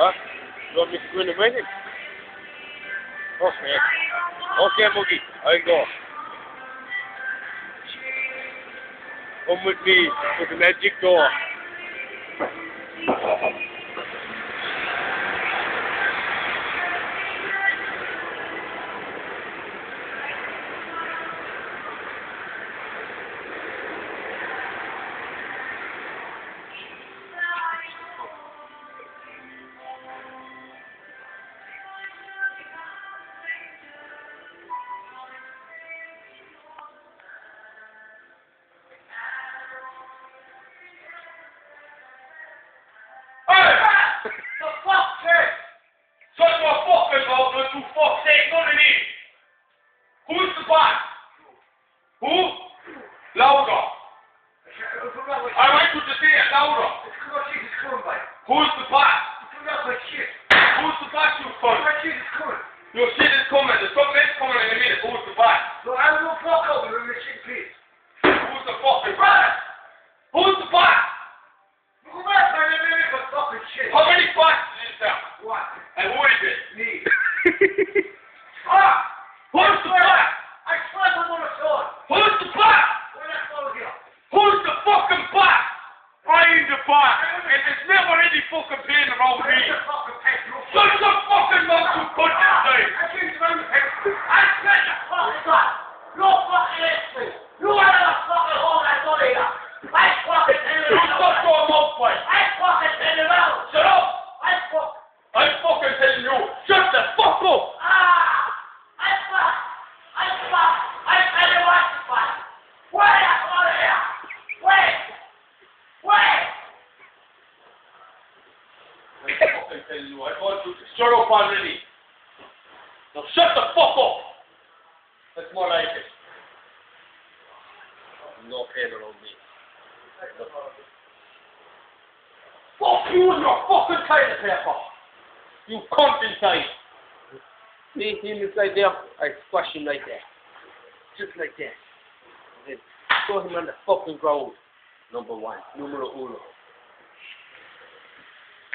What? You want me to go in the meeting? Okay. Okay, Moogie. I go. Come with me to the magic door. Fucking mouth you fuck sake, none of this. Who's the boss? Who? Louder. I want you to say it louder. Who's the boss? Who's the boss, you cunt? Your shit is coming. There's something else coming in a minute. Who's the boss? Who's the fucking boss? Who's the boss? How many bosses is there? And who is it? Ah! Who's the boss? Who's the boss? Who's the fucking boss? I'm the boss. And there's never any fucking fucking mouth, you cunt. You shut your mouth, boy. Shut up. I'm fucking telling you. Shut the fuck up. Fucking telling you. I to shut up already. Now shut the fuck up. That's more like it. No pain around me. Fuck you and your fucking toilet paper. You cunt inside. See him inside there? I squash him like that. Just like that. Then throw him on the fucking ground. Number one. Numero uno.